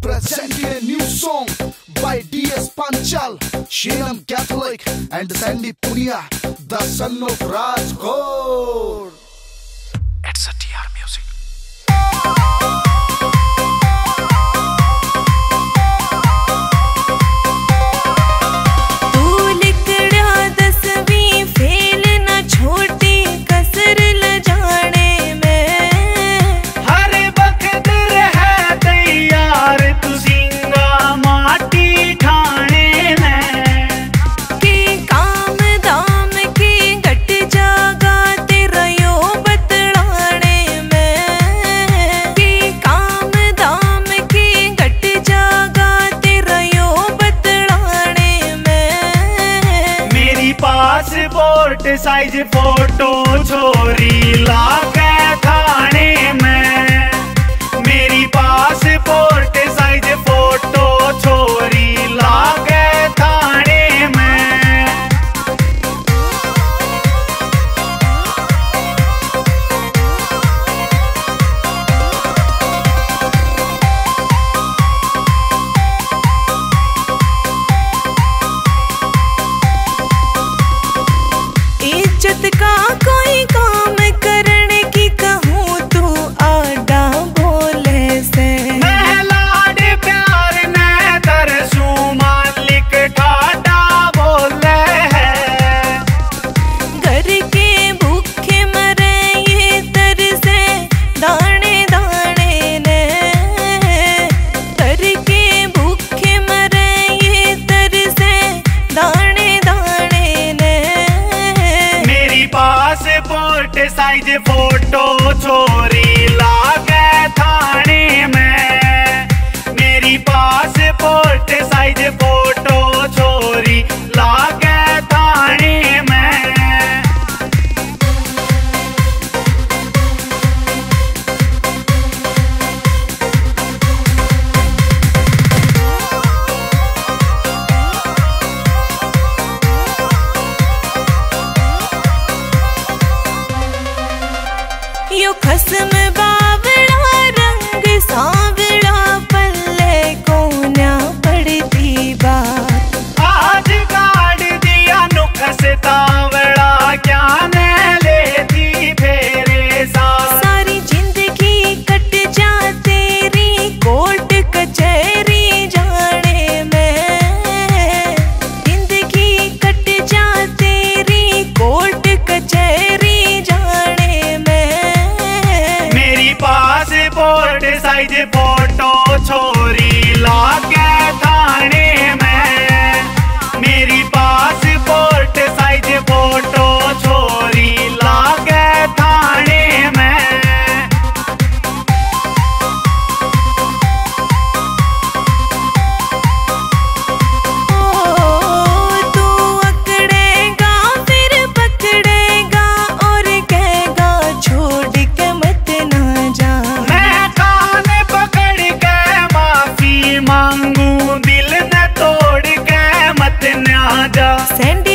presenting a new song by D.S. Panchal, Sheenam Katholik, and Sandy Puniya, the son of Raj Gore. It's a TR music. Passport size photo छोरी लागे DJ4 Custom presente.